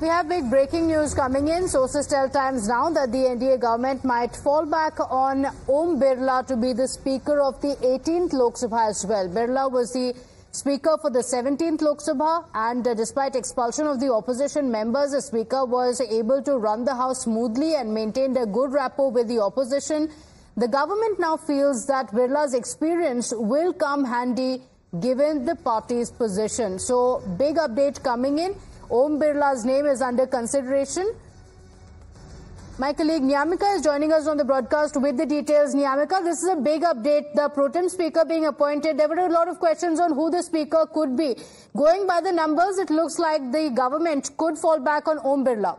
We have big breaking news coming in. Sources tell Times now that the NDA government might fall back on Om Birla to be the Speaker of the 18th Lok Sabha as well. Birla was the Speaker for the 17th Lok Sabha and uh, despite expulsion of the opposition members, the Speaker was able to run the House smoothly and maintained a good rapport with the opposition. The government now feels that Birla's experience will come handy given the party's position. So big update coming in. Om Birla's name is under consideration. My colleague Nyamika is joining us on the broadcast with the details. Nyamika, this is a big update. The pro tem speaker being appointed. There were a lot of questions on who the speaker could be. Going by the numbers, it looks like the government could fall back on Om Birla.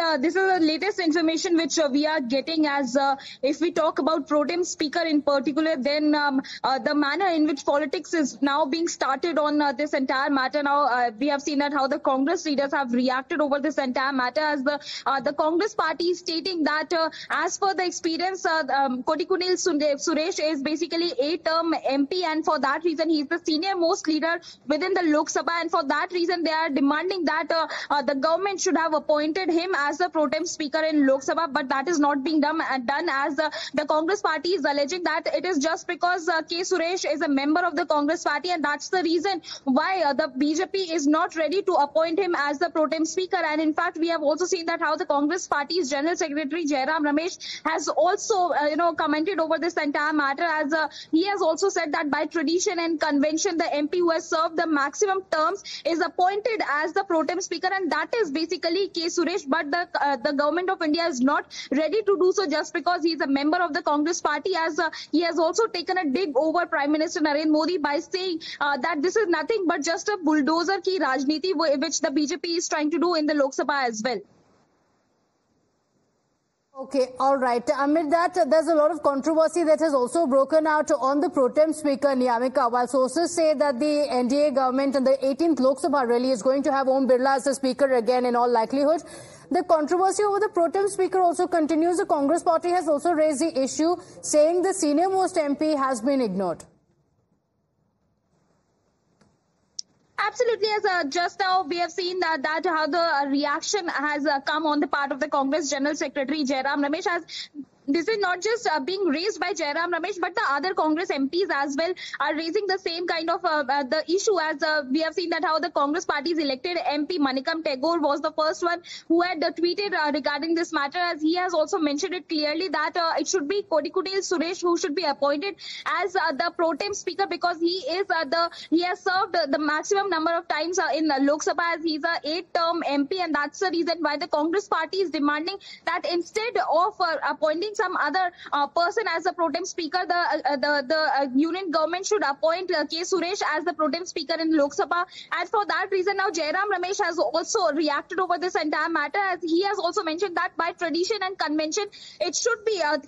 Uh, this is the latest information which uh, we are getting as uh, if we talk about pro tem speaker in particular, then um, uh, the manner in which politics is now being started on uh, this entire matter. Now, uh, we have seen that how the Congress leaders have reacted over this entire matter as the the Congress party is stating that as per the experience, um, Kodikunnil Suresh is basically a term MP and for that reason he is the senior most leader within the Lok Sabha and for that reason they are demanding that the government should have appointed him him as the pro tem speaker in Lok Sabha, but that is not being done, uh, done as uh, the Congress party is alleging that it is just because uh, K. Suresh is a member of the Congress party and that's the reason why uh, the BJP is not ready to appoint him as the pro tem speaker. And in fact, we have also seen that how the Congress party's General Secretary Jairam Ramesh has also, uh, you know, commented over this entire matter as uh, he has also said that by tradition and convention, the MP who has served the maximum terms is appointed as the pro tem speaker and that is basically K. Suresh. But the uh, the government of India is not ready to do so just because he is a member of the Congress party as uh, he has also taken a dig over Prime Minister Narendra Modi by saying uh, that this is nothing but just a bulldozer ki rajniti which the BJP is trying to do in the Lok Sabha as well. Okay, all right. Amid that, there's a lot of controversy that has also broken out on the pro tem speaker, Nyamika. While sources say that the NDA government and the 18th Lok Sabha really is going to have Om Birla as the speaker again in all likelihood. The controversy over the pro tem speaker also continues. The Congress party has also raised the issue, saying the senior most MP has been ignored. Absolutely, as uh, just now we have seen that, how the reaction has uh, come on the part of the Congress General Secretary Jairam Ramesh has this is not just uh, being raised by Jairam Ramesh, but the other Congress MPs as well are raising the same kind of uh, uh, the issue as uh, we have seen that how the Congress party's elected MP Manickam Tagore was the first one who had uh, tweeted uh, regarding this matter as he has also mentioned it clearly that it should be Kodikunnil Suresh who should be appointed as the pro tem speaker because he is the he has served the maximum number of times in Lok Sabha as he's a eight term MP and that's the reason why the Congress party is demanding that instead of appointing some other uh, person as the pro tem speaker, the uh, the the uh, union government should appoint uh, K. Suresh as the pro tem speaker in Lok Sabha. And for that reason, now Jairam Ramesh has also reacted over this entire matter as he has also mentioned that by tradition and convention, it should be uh,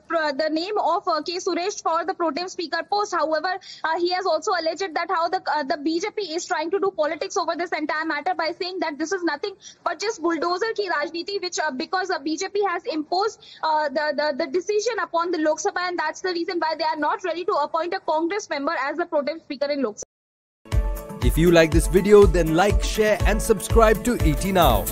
the name of uh, K. Suresh for the pro tem speaker post. However, uh, he has also alleged that how the the BJP is trying to do politics over this entire matter by saying that this is nothing but just bulldozer ki rajniti, which because the BJP has imposed the the the decision upon the Lok Sabha and that's the reason why they are not ready to appoint a Congress member as the pro tem speaker in Lok Sabha. If you like this video then like, share and subscribe to ET Now.